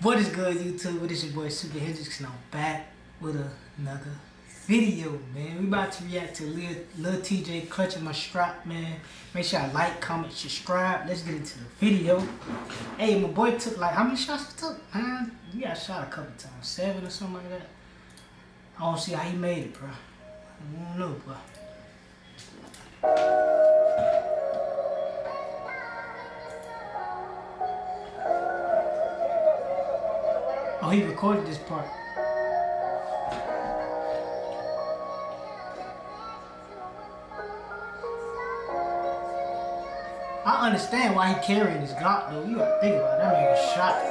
What is good, YouTube? It is your boy Super Hendrix, and I'm back with another video, man. We about to react to Lil, Lil TJay clutching my strap, man. Make sure I like, comment, subscribe. Let's get into the video. Hey, my boy took like how many shots he took? Man, he got shot a couple times, seven or something like that. I don't see how he made it, bro. I don't know, bro. Oh, he recorded this part. I understand why he carrying his Glock though. You gotta think about that man was shot.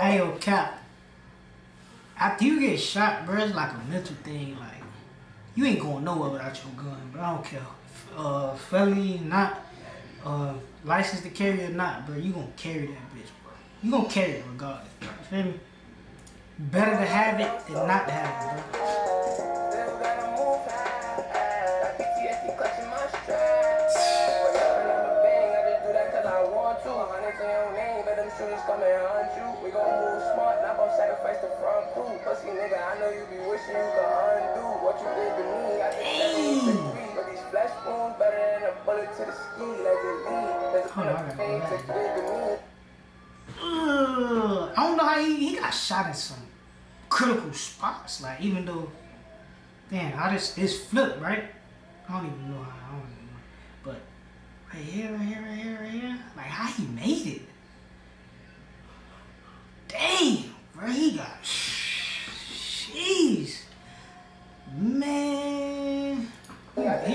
Hey yo, Cap. After you get shot, bro, it's like a mental thing. Like, you ain't going nowhere without your gun, bro. I don't care. Uh, felony, not, uh, license to carry or not, bro. You gonna carry that bitch, bro. You gonna carry it regardless, bro. You feel me? Better to have it than not to have it, bro. Shooters coming on you. We gon' move smart, not gon' sacrifice the front crew. Pussy nigga, I know you be wishing you could undo what you did to me. I think that was free, but these flesh wounds better than a bullet to the ski. Let it lead. There's enough pain to give to me. I don't know how he, he got shot in some critical spots. Like even though, damn, I just this flip right. I don't even know how. I don't even know. But right here, right here, right here, right here. Like how he made it. Damn, bro, he got. Jeez. Man. He real, for real. I don't know. what happened. I'm just rapping, but I bet I'm up at action. I get tired. I know they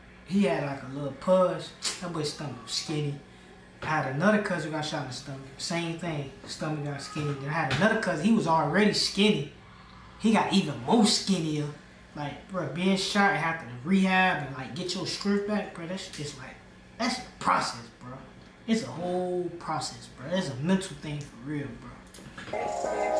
He had like a little pudge. That boy's stomach was skinny. I had another cousin got shot in the stomach. Same thing. Stomach got skinny. Then I had another cousin. He was already skinny. He got even more skinnier. Like, bro, being shot and having to rehab and like get your strength back, bro. That's just like that's a process, bro. It's a whole process, bro. It's a mental thing for real, bro.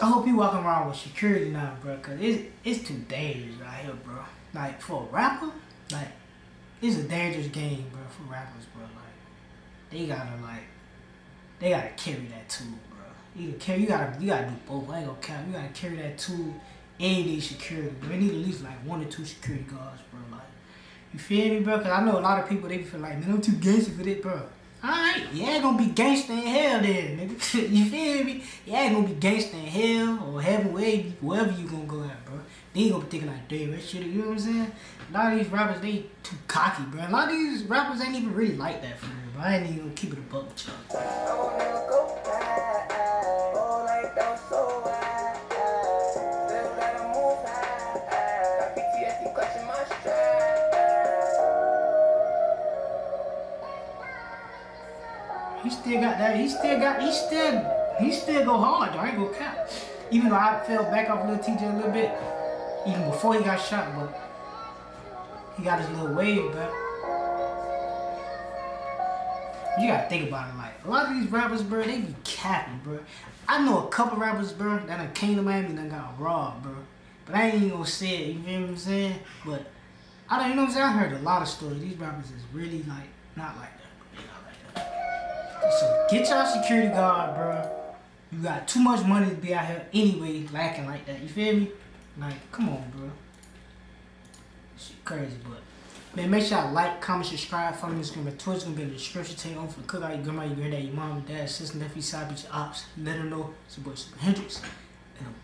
I hope you walking around with security now, bro, cause it's it's too dangerous out here, bro. Like for a rapper, like it's a dangerous game, bro, for rappers, bro. Like they gotta like they gotta carry that tool, bro. You carry, you gotta you gotta do both. I ain't gonna count. You gotta carry that tool and need security. Bro. They need at least like one or two security guards, bro. Like you feel me, bro? Cause I know a lot of people they feel like man, I'm too gangster for this, bro. Alright, yeah, gonna be gangster in hell then, nigga. you feel me? Yeah, gonna be gangster in hell or heaven, wherever, wherever you gonna go at, bro. They ain't gonna be thinking like, damn, that shit, you know what I'm saying? A lot of these rappers, they too cocky, bro. A lot of these rappers ain't even really like that for real, but I ain't even gonna keep it a buck with y'all. He still got that. He still got. He still. He still go hard. I ain't gonna cap. Even though I fell back off little Tjay a little bit, even before he got shot, but he got his little wave back. You gotta think about it. Like a lot of these rappers, bro, they be capping, bro. I know a couple rappers, bro, that done came to Miami and got robbed, bro. But I ain't even gonna say it. You feel what I'm saying? But I don't. You know what I'm saying? I heard a lot of stories. These rappers is really like not like that. So get your security guard, bro. You got too much money to be out here anyway, lacking like that. You feel me? Like, come on, bro. Shit crazy, but Man, make sure y'all like, comment, subscribe, follow me on Instagram and Twitter. Gonna be in the description. You on for the cookout, your grandma, your granddad, your mom, dad, sister, nephew, side bitch, ops. Let them know it's your boy Super Hendrix. And I'm